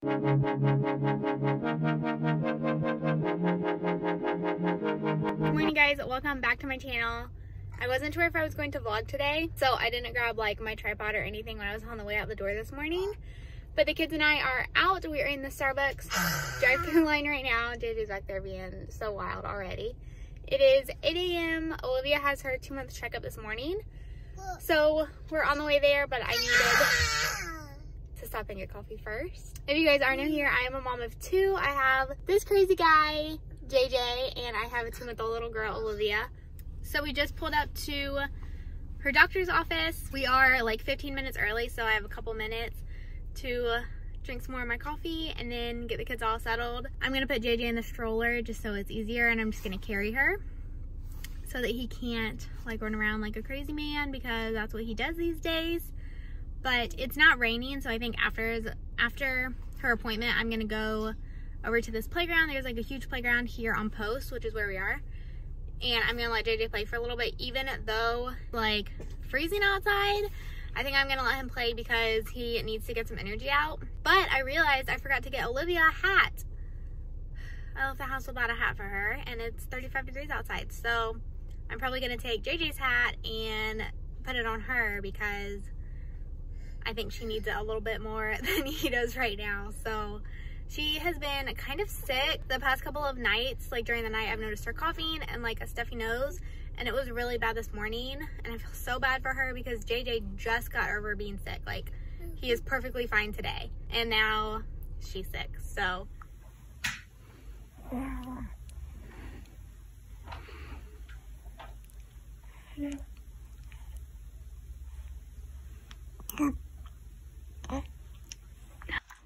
Good morning guys, welcome back to my channel. I wasn't sure if I was going to vlog today, so I didn't grab like my tripod or anything when I was on the way out the door this morning. But the kids and I are out. We are in the Starbucks drive-through line right now. JJ's back there being so wild already. It is 8 a.m. Olivia has her two-month checkup this morning. So we're on the way there, but I needed stop and get coffee first. If you guys are new mm. here, I am a mom of two. I have this crazy guy, JJ, and I have a two-month-old little girl, Olivia. So we just pulled up to her doctor's office. We are like 15 minutes early, so I have a couple minutes to drink some more of my coffee and then get the kids all settled. I'm gonna put JJ in the stroller just so it's easier and I'm just gonna carry her so that he can't like run around like a crazy man because that's what he does these days. But it's not raining, so I think after after her appointment, I'm gonna go over to this playground. There's like a huge playground here on Post, which is where we are. And I'm gonna let JJ play for a little bit, even though like freezing outside. I think I'm gonna let him play because he needs to get some energy out. But I realized I forgot to get Olivia a hat. I left the house without a hat for her and it's 35 degrees outside. So I'm probably gonna take JJ's hat and put it on her because I think she needs it a little bit more than he does right now. So she has been kind of sick the past couple of nights. Like during the night, I've noticed her coughing and like a stuffy nose. And it was really bad this morning. And I feel so bad for her because JJ just got over being sick. Like he is perfectly fine today. And now she's sick. So.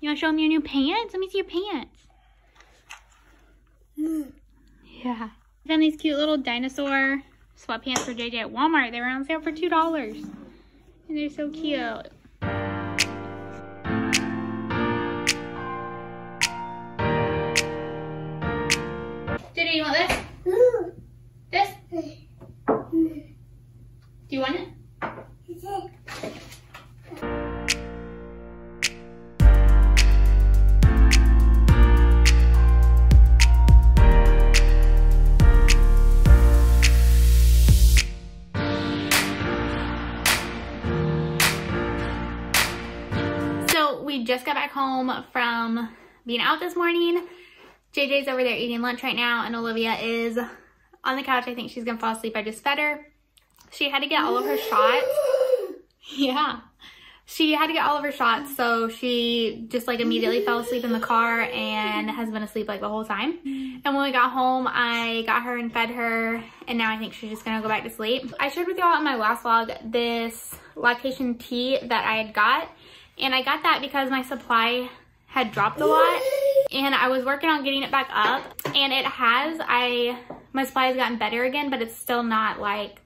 You wanna show them your new pants? Let me see your pants. Yeah. I found these cute little dinosaur sweatpants for JJ at Walmart. They were on sale for $2. And they're so cute. Home from being out this morning. JJ's over there eating lunch right now and Olivia is on the couch. I think she's gonna fall asleep. I just fed her. She had to get all of her shots. Yeah. She had to get all of her shots, so she just like immediately fell asleep in the car and has been asleep like the whole time. And when we got home, I got her and fed her, and now I think she's just gonna go back to sleep. I shared with y'all in my last vlog this lactation tea that I had got, and I got that because my supply had dropped a lot, and I was working on getting it back up, and it has. I My supply has gotten better again, but it's still not like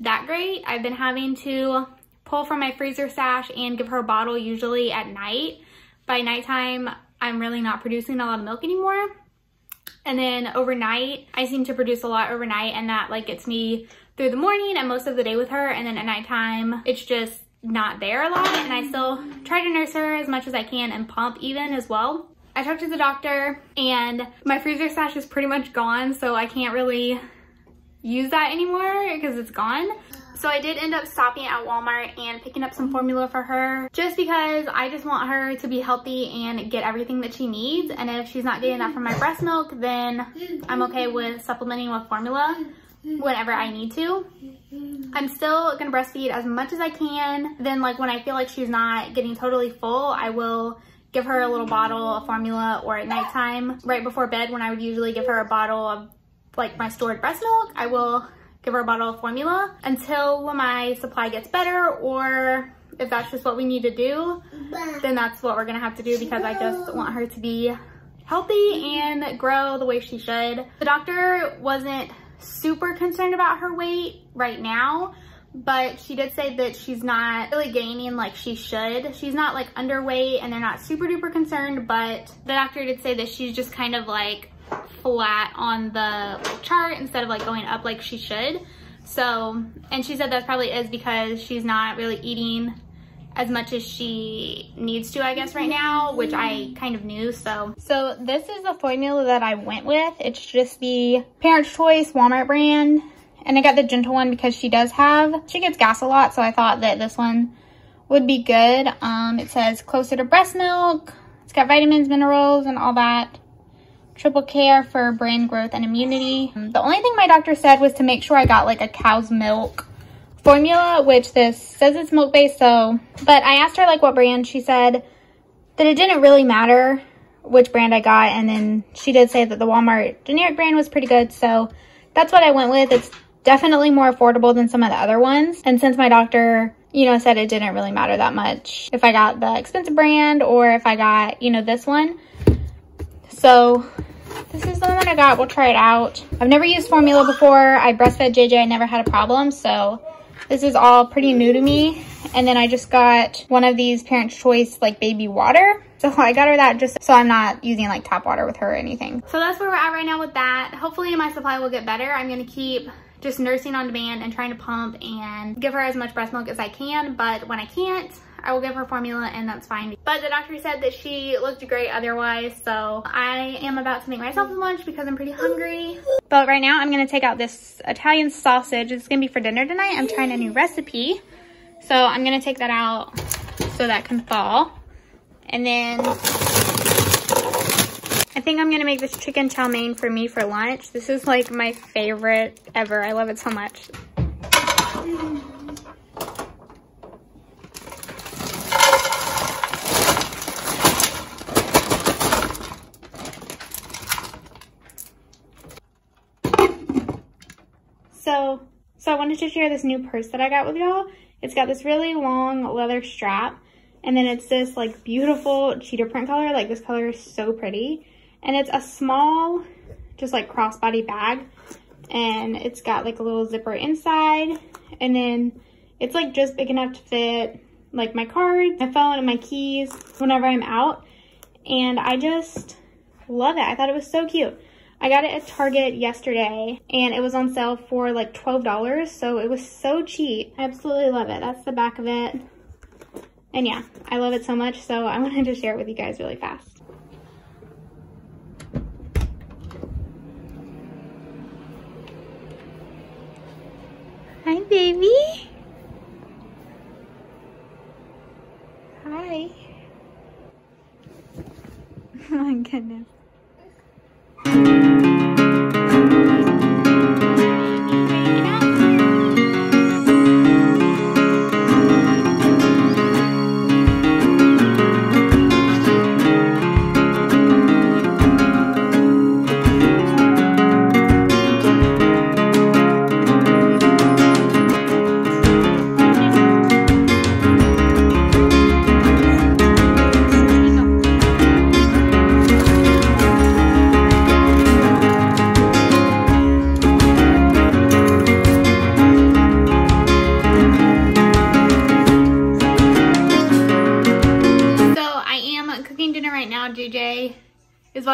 that great. I've been having to pull from my freezer stash and give her a bottle usually at night. By nighttime, I'm really not producing a lot of milk anymore. And then overnight, I seem to produce a lot overnight and that like gets me through the morning and most of the day with her. And then at nighttime, it's just not there a lot. And I still try to nurse her as much as I can and pump even as well. I talked to the doctor and my freezer stash is pretty much gone. So I can't really use that anymore because it's gone. So I did end up stopping at Walmart and picking up some formula for her just because I just want her to be healthy and get everything that she needs. And if she's not getting that from my breast milk, then I'm okay with supplementing with formula whenever I need to. I'm still gonna breastfeed as much as I can. Then like when I feel like she's not getting totally full, I will give her a little bottle of formula or at nighttime right before bed when I would usually give her a bottle of like my stored breast milk, I will give her a bottle of formula until my supply gets better or if that's just what we need to do, then that's what we're gonna have to do because I just want her to be healthy and grow the way she should. The doctor wasn't super concerned about her weight right now, but she did say that she's not really gaining like she should. She's not like underweight and they're not super duper concerned, but the doctor did say that she's just kind of like flat on the chart instead of like going up like she should. So, and she said that probably is because she's not really eating as much as she needs to, I guess, right now, which I kind of knew, so. So this is the formula that I went with. It's just the Parents' Choice Walmart brand. And I got the gentle one because she does have, she gets gas a lot, so I thought that this one would be good. Um, it says closer to breast milk. It's got vitamins, minerals, and all that. Triple care for brain growth and immunity. The only thing my doctor said was to make sure I got like a cow's milk formula, which this says it's milk-based, so, but I asked her like what brand, she said that it didn't really matter which brand I got, and then she did say that the Walmart generic brand was pretty good, so that's what I went with. It's definitely more affordable than some of the other ones, and since my doctor, you know, said it didn't really matter that much if I got the expensive brand or if I got, you know, this one. So this is the one that I got. We'll try it out. I've never used formula before. I breastfed JJ. I never had a problem, so this is all pretty new to me. And then I just got one of these Parents' Choice like baby water. So I got her that just so I'm not using like tap water with her or anything. So that's where we're at right now with that. Hopefully my supply will get better. I'm going to keep just nursing on demand and trying to pump and give her as much breast milk as I can. But when I can't, I will give her formula and that's fine. But the doctor said that she looked great otherwise. So I am about to make myself lunch because I'm pretty hungry. But right now I'm gonna take out this Italian sausage. It's gonna be for dinner tonight. I'm trying a new recipe. So I'm gonna take that out so that can fall. And then I think I'm gonna make this chicken chow mein for me for lunch. This is like my favorite ever. I love it so much. So, so I wanted to share this new purse that I got with y'all. It's got this really long leather strap and then it's this like beautiful cheetah print color. Like this color is so pretty. And it's a small, just like crossbody bag. And it's got like a little zipper inside. And then it's like just big enough to fit like my card, my phone, and my keys whenever I'm out. And I just love it. I thought it was so cute. I got it at Target yesterday and it was on sale for like $12. So it was so cheap. I absolutely love it. That's the back of it. And yeah, I love it so much. So I wanted to share it with you guys really fast. Hi, baby. Hi. oh my goodness.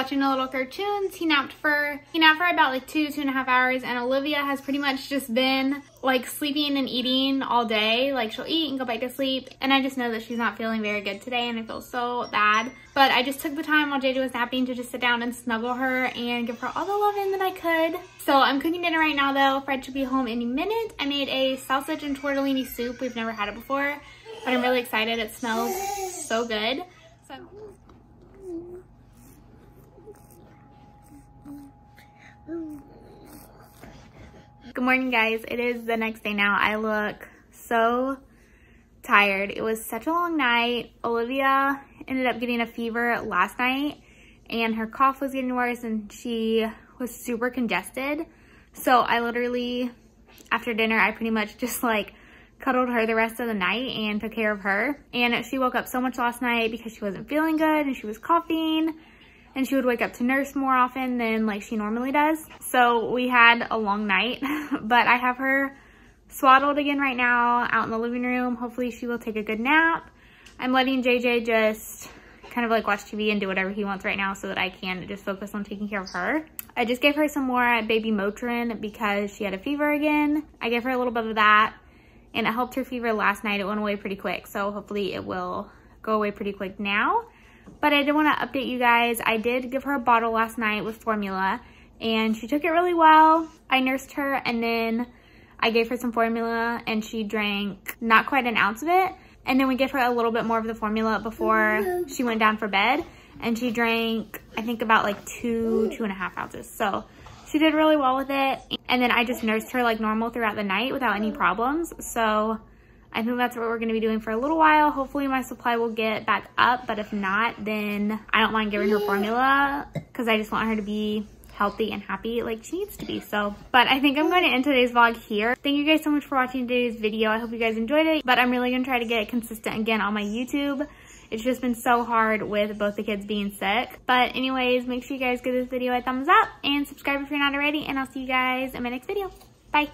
Watching a little cartoons. He napped for, he napped for about like two, two and a half hours. And Olivia has pretty much just been like sleeping and eating all day. Like she'll eat and go back to sleep. And I just know that she's not feeling very good today and I feel so bad. But I just took the time while JJ was napping to just sit down and snuggle her and give her all the loving that I could. So I'm cooking dinner right now though. Fred should be home any minute. I made a sausage and tortellini soup. We've never had it before, but I'm really excited. It smells so good. So Good morning, guys. It is the next day now. I look so tired. It was such a long night. Olivia ended up getting a fever last night and her cough was getting worse and she was super congested. So I literally, after dinner, I pretty much just like cuddled her the rest of the night and took care of her. And she woke up so much last night because she wasn't feeling good and she was coughing and she would wake up to nurse more often than like she normally does. So we had a long night, but I have her swaddled again right now out in the living room. Hopefully she will take a good nap. I'm letting JJ just kind of like watch TV and do whatever he wants right now so that I can just focus on taking care of her. I just gave her some more baby Motrin because she had a fever again. I gave her a little bit of that and it helped her fever last night. It went away pretty quick, so hopefully it will go away pretty quick now. But I did want to update you guys. I did give her a bottle last night with formula and she took it really well. I nursed her and then I gave her some formula and she drank not quite an ounce of it. And then we gave her a little bit more of the formula before mm-hmm. she went down for bed. And she drank, I think about like two, two and a half ounces. So she did really well with it. And then I just nursed her like normal throughout the night without any problems. So I think that's what we're gonna be doing for a little while. Hopefully my supply will get back up, but if not, then I don't mind giving her formula because I just want her to be healthy and happy like she needs to be. So, but I think I'm going to end today's vlog here. Thank you guys so much for watching today's video. I hope you guys enjoyed it, but I'm really gonna try to get consistent again on my YouTube. It's just been so hard with both the kids being sick. But anyways, make sure you guys give this video a thumbs up and subscribe if you're not already, and I'll see you guys in my next video. Bye.